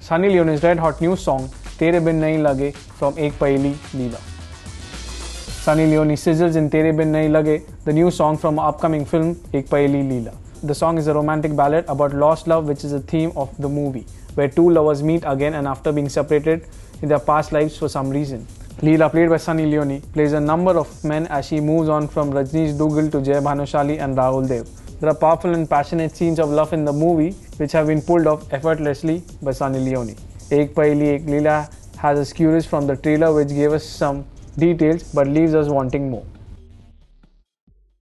Sunny Leone's red hot new song Tere Bin Nahi Laage from Ek Paheli Leela. Sunny Leone sizzles in Tere Bin Nahi Laage, the new song from upcoming film Ek Paheli Leela. The song is a romantic ballad about lost love, which is the theme of the movie, where two lovers meet again and after being separated in their past lives for some reason. Leela, played by Sunny Leone, plays a number of men as she moves on from Rajneesh Duggal to Jay Bhanushali and Rahul Dev. There are powerful and passionate scenes of love in the movie, which have been pulled off effortlessly by Sunny Leone. Ek Paheli Ek Leela has a curious from the trailer, which gave us some details but leaves us wanting more.